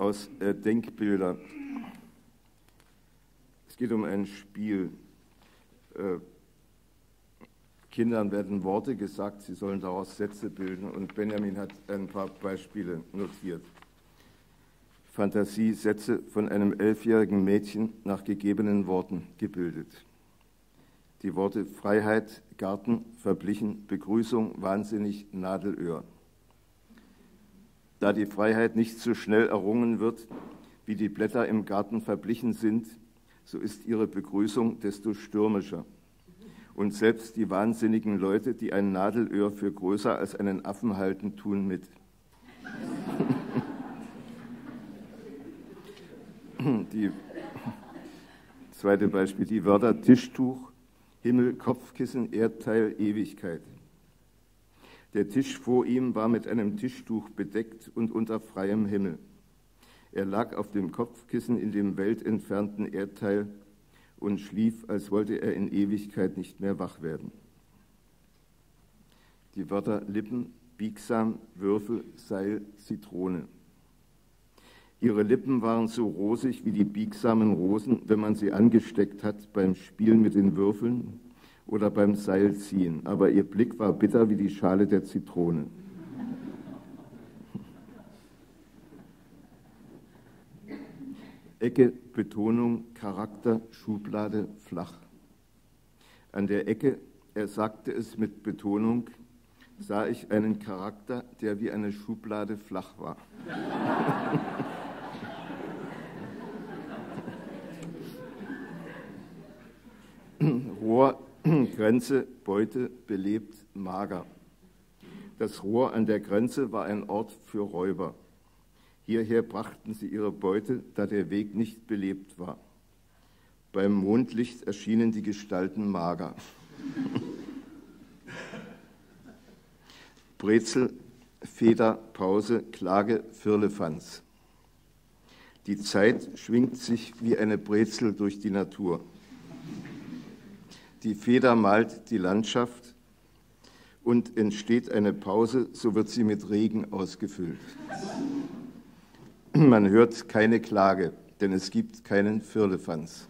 aus äh, Denkbilder. Es geht um ein Spiel. Äh, Kindern werden Worte gesagt, sie sollen daraus Sätze bilden und Benjamin hat ein paar Beispiele notiert. Fantasie, Sätze von einem elfjährigen Mädchen nach gegebenen Worten gebildet. Die Worte Freiheit, Garten, verblichen, Begrüßung, wahnsinnig, Nadelöhr. Da die Freiheit nicht so schnell errungen wird, wie die Blätter im Garten verblichen sind, so ist ihre Begrüßung desto stürmischer. Und selbst die wahnsinnigen Leute, die ein Nadelöhr für größer als einen Affen halten, tun mit. Die zweite Beispiel, die Wörter Tischtuch, Himmel, Kopfkissen, Erdteil, Ewigkeit. Der Tisch vor ihm war mit einem Tischtuch bedeckt und unter freiem Himmel. Er lag auf dem Kopfkissen in dem weltentfernten Erdteil und schlief, als wollte er in Ewigkeit nicht mehr wach werden. Die Wörter Lippen, biegsam, Würfel, Seil, Zitrone. Ihre Lippen waren so rosig wie die biegsamen Rosen, wenn man sie angesteckt hat beim Spielen mit den Würfeln oder beim Seilziehen. Aber ihr Blick war bitter wie die Schale der Zitrone. Ecke, Betonung, Charakter, Schublade, flach. An der Ecke, er sagte es mit Betonung, sah ich einen Charakter, der wie eine Schublade flach war. Rohr, Grenze, Beute, belebt, mager. Das Rohr an der Grenze war ein Ort für Räuber. Hierher brachten sie ihre Beute, da der Weg nicht belebt war. Beim Mondlicht erschienen die Gestalten mager. Brezel, Feder, Pause, Klage, Firlefanz. Die Zeit schwingt sich wie eine Brezel durch die Natur. Die Feder malt die Landschaft und entsteht eine Pause, so wird sie mit Regen ausgefüllt. Man hört keine Klage, denn es gibt keinen Firlefanz.